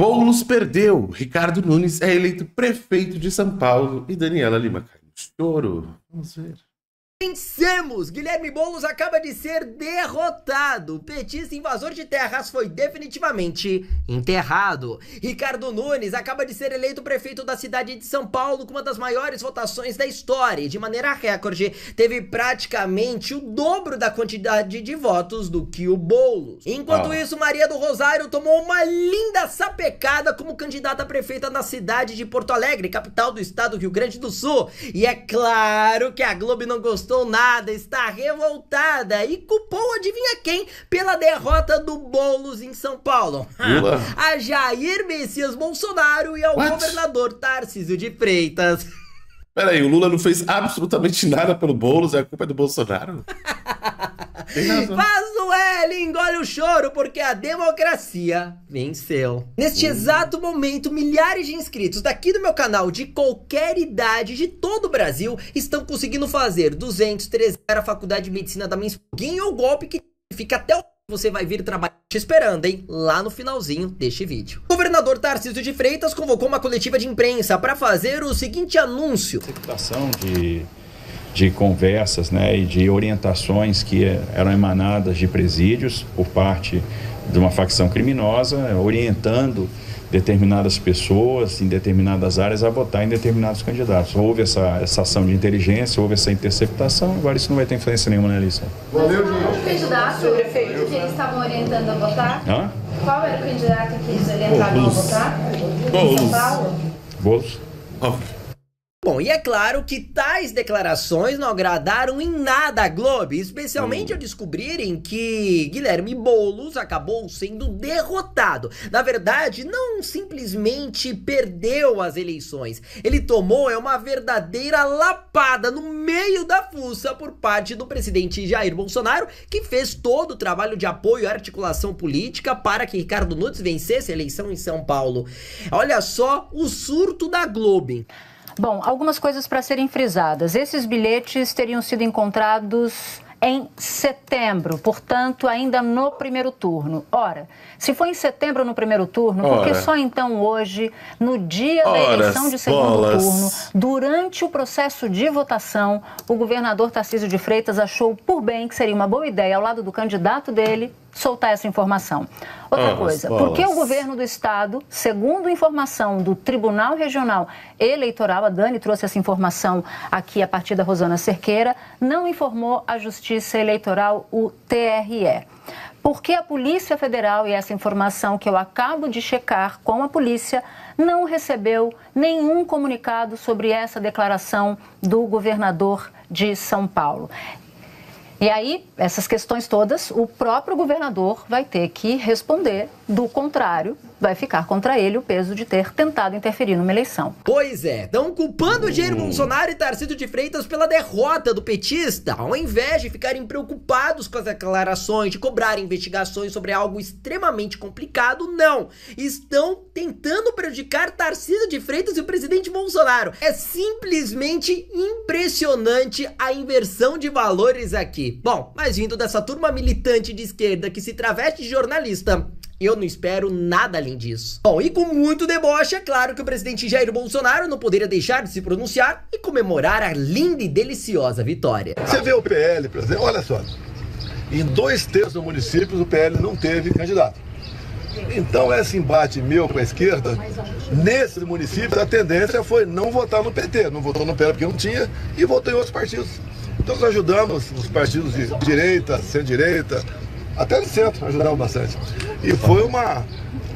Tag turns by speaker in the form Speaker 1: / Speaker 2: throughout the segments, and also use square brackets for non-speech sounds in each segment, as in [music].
Speaker 1: Boulos perdeu. Ricardo Nunes é eleito prefeito de São Paulo e Daniela Lima cai no choro. Vamos ver.
Speaker 2: Vencemos! Guilherme Boulos acaba de ser derrotado. O petista invasor de terras foi definitivamente enterrado. Ricardo Nunes acaba de ser eleito prefeito da cidade de São Paulo com uma das maiores votações da história. E de maneira recorde, teve praticamente o dobro da quantidade de votos do que o Boulos. Enquanto
Speaker 1: Ah.
Speaker 2: isso, Maria do Rosário tomou uma linda sapecada como candidata a prefeita na cidade de Porto Alegre, capital do estado do Rio Grande do Sul. E é claro que a Globo não gostou nada, está revoltada e culpou, adivinha quem, pela derrota do Boulos em São Paulo.
Speaker 1: Lula. [laughs]
Speaker 2: a Jair Messias Bolsonaro e ao
Speaker 1: What?
Speaker 2: governador Tarcísio de Freitas.
Speaker 1: Peraí, o Lula não fez absolutamente nada pelo Boulos, a culpa é do Bolsonaro? [laughs]
Speaker 2: Faz o L, engole o choro, porque a democracia venceu. Neste exato momento, milhares de inscritos daqui do meu canal, de qualquer idade, de todo o Brasil, estão conseguindo fazer 200, 300 a faculdade de medicina da minha espoguinha ou golpe que fica até o você vai vir trabalhar te esperando, hein? Lá no finalzinho deste vídeo. O governador Tarcísio de Freitas convocou uma coletiva de imprensa para fazer o seguinte anúncio.
Speaker 3: executação de, de conversas né, e de orientações que eram emanadas de presídios por parte de uma facção criminosa, orientando determinadas pessoas em determinadas áreas a votar em determinados candidatos. Houve essa, essa ação de inteligência, houve essa interceptação, agora isso não vai ter influência nenhuma na eleição.
Speaker 4: Qual era o candidato prefeito que eles estavam orientando a votar?
Speaker 3: Hã?
Speaker 4: Qual era o candidato que eles orientavam a votar? Em
Speaker 1: Boulos.
Speaker 4: São Paulo?
Speaker 3: Boulos?
Speaker 1: Óbvio.
Speaker 2: Bom, e é claro que tais declarações não agradaram em nada a Globo, especialmente ao descobrirem que Guilherme Boulos acabou sendo derrotado. Na verdade, não simplesmente perdeu as eleições, ele tomou é uma verdadeira lapada no meio da fuça por parte do presidente Jair Bolsonaro, que fez todo o trabalho de apoio e articulação política para que Ricardo Nunes vencesse a eleição em São Paulo. Olha só o surto da Globo.
Speaker 5: Bom, algumas coisas para serem frisadas. Esses bilhetes teriam sido encontrados em setembro, portanto, ainda no primeiro turno. Ora, se foi em setembro no primeiro turno, por que
Speaker 1: Ora.
Speaker 5: só então hoje, no dia da
Speaker 1: Ora,
Speaker 5: eleição de segundo
Speaker 1: bolas.
Speaker 5: turno, durante o processo de votação, o governador Tarcísio de Freitas achou por bem que seria uma boa ideia, ao lado do candidato dele, soltar essa informação. Outra
Speaker 1: Bolas,
Speaker 5: coisa, por que o
Speaker 1: bolas.
Speaker 5: governo do estado, segundo informação do Tribunal Regional Eleitoral, a Dani trouxe essa informação aqui a partir da Rosana Cerqueira, não informou a Justiça Eleitoral, o TRE? Porque a Polícia Federal, e essa informação que eu acabo de checar com a polícia, não recebeu nenhum comunicado sobre essa declaração do governador de São Paulo. E aí, essas questões todas, o próprio governador vai ter que responder. Do contrário, vai ficar contra ele o peso de ter tentado interferir numa eleição.
Speaker 2: Pois é, estão culpando Jair Bolsonaro e Tarcísio de Freitas pela derrota do petista, ao invés de ficarem preocupados com as declarações, de cobrarem investigações sobre algo extremamente complicado, não. Estão tentando prejudicar Tarcísio de Freitas e o presidente Bolsonaro. É simplesmente impressionante a inversão de valores aqui. Bom, mas vindo dessa turma militante de esquerda que se traveste de jornalista, eu não espero nada além disso. Bom, e com muito deboche, é claro que o presidente Jair Bolsonaro não poderia deixar de se pronunciar e comemorar a linda e deliciosa vitória.
Speaker 6: Você vê o PL, exemplo, olha só, em dois terços dos municípios o PL não teve candidato. Então esse embate meu com a esquerda, nesses municípios a tendência foi não votar no PT, não votou no PL porque não tinha e votou em outros partidos. Então nós ajudamos os partidos de direita, centro-direita, até de centro, ajudamos bastante. E foi uma,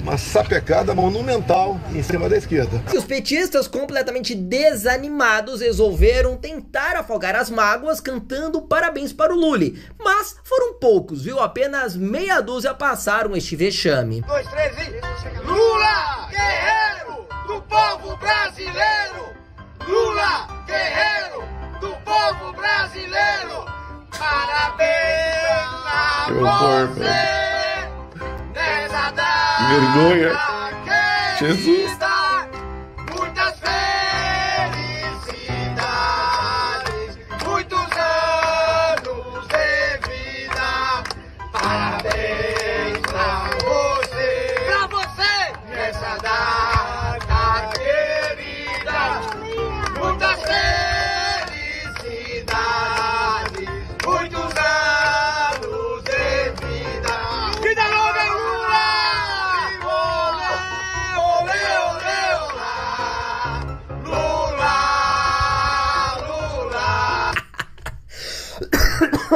Speaker 6: uma sapecada monumental em cima da esquerda.
Speaker 2: E os petistas, completamente desanimados, resolveram tentar afogar as mágoas cantando parabéns para o Lully. Mas foram poucos, viu? Apenas meia dúzia passaram este vexame.
Speaker 7: dois, três e. Lula, guerreiro do povo brasileiro!
Speaker 1: Horror,
Speaker 7: data
Speaker 1: Vergonha. Jesus.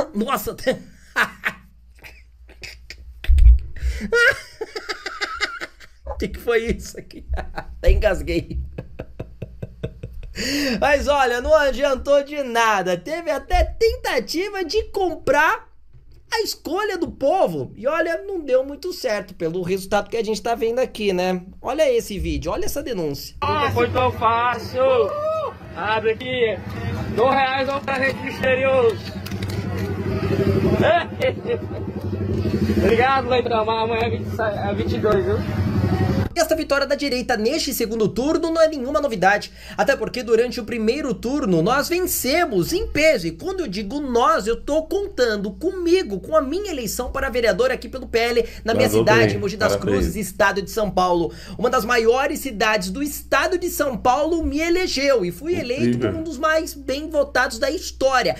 Speaker 1: [laughs]
Speaker 2: Nossa, até... [laughs] O que, que foi isso aqui? [laughs] Até engasguei. Mas olha, não adiantou de nada. Teve até tentativa de comprar a escolha do povo. E olha, não deu muito certo pelo resultado que a gente tá vendo aqui, né? Olha esse vídeo, olha essa denúncia.
Speaker 8: Ah, foi tão fácil. Abre aqui. Dois reais ao presente misterioso. [laughs] Obrigado, Leitão. Mas Amanhã 27 é 22, viu?
Speaker 2: Esta vitória da direita neste segundo turno não é nenhuma novidade, até porque durante o primeiro turno nós vencemos em peso, e quando eu digo nós, eu tô contando comigo, com a minha eleição para vereador aqui pelo PL, na minha
Speaker 1: Mandou
Speaker 2: cidade,
Speaker 1: bem,
Speaker 2: Mogi das
Speaker 1: parabéns.
Speaker 2: Cruzes, estado de São Paulo. Uma das maiores cidades do estado de São Paulo me elegeu, e fui eleito como um dos mais bem votados da história.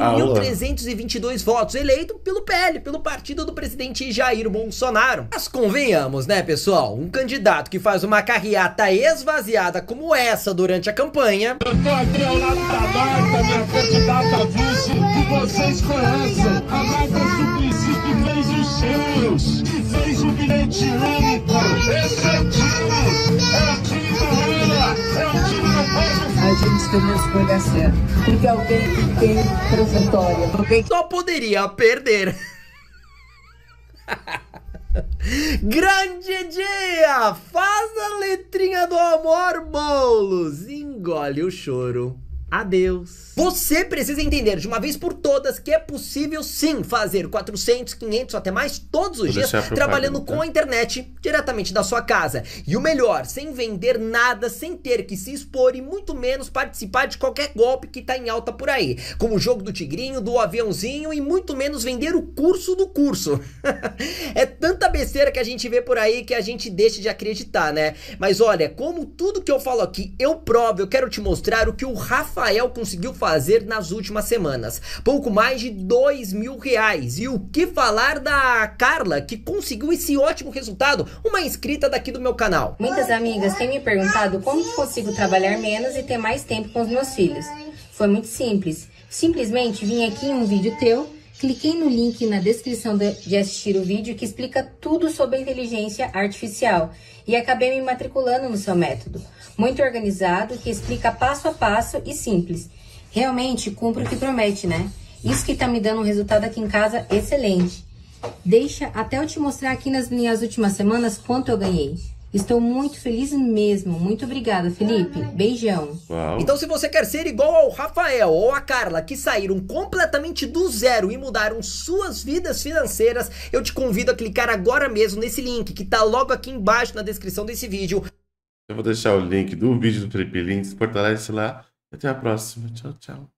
Speaker 1: Aula.
Speaker 2: 4.322 votos, eleito pelo PL, pelo partido do presidente Jair Bolsonaro. Mas convenhamos, né, pessoal? Um candidato que faz uma carreata esvaziada como essa durante a campanha,
Speaker 9: Eu tô aqui ao lado da Marta, minha candidata a vice, que vocês conhecem. A Marta Suplicy que fez os seus, que fez o bilhete único. Esse é o time, é o time do Lula, é o time do povo.
Speaker 10: a gente tem uma escolha certa. Porque alguém que tem trajetória, alguém
Speaker 2: só poderia perder. [laughs] Grande dia! Faz a letrinha do amor, bolos! Engole o choro. Adeus. Você precisa entender de uma vez por todas que é possível sim fazer 400, 500 até mais todos os
Speaker 1: Vou
Speaker 2: dias trabalhando
Speaker 1: propaganda.
Speaker 2: com a internet diretamente da sua casa. E o melhor, sem vender nada, sem ter que se expor e muito menos participar de qualquer golpe que tá em alta por aí, como o jogo do tigrinho, do aviãozinho e muito menos vender o curso do curso. [laughs] é tanta besteira que a gente vê por aí que a gente deixa de acreditar, né? Mas olha, como tudo que eu falo aqui eu provo, eu quero te mostrar o que o Rafael conseguiu fazer nas últimas semanas. Pouco mais de dois mil reais. E o que falar da Carla, que conseguiu esse ótimo resultado, uma inscrita daqui do meu canal.
Speaker 11: Muitas amigas têm me perguntado como consigo trabalhar menos e ter mais tempo com os meus filhos. Foi muito simples. Simplesmente vim aqui em um vídeo teu, cliquei no link na descrição de assistir o vídeo que explica tudo sobre inteligência artificial e acabei me matriculando no seu método. Muito organizado, que explica passo a passo e simples. Realmente cumpre o que promete, né? Isso que tá me dando um resultado aqui em casa excelente. Deixa até eu te mostrar aqui nas minhas últimas semanas quanto eu ganhei. Estou muito feliz mesmo. Muito obrigada, Felipe. Beijão.
Speaker 1: Uau.
Speaker 2: Então, se você quer ser igual ao Rafael ou a Carla, que saíram completamente do zero e mudaram suas vidas financeiras, eu te convido a clicar agora mesmo nesse link que tá logo aqui embaixo na descrição desse vídeo.
Speaker 1: Eu vou deixar o link do vídeo do Felipe Lins, fortalece lá. Até a próxima. Tchau, tchau.